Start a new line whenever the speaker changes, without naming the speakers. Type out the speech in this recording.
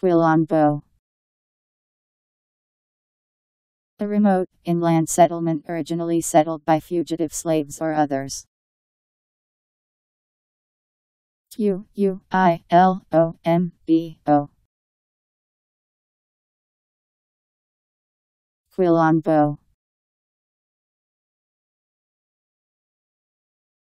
Quilombo. A remote, inland settlement originally settled by fugitive slaves or others. Q U I L O M B O. Quilombo.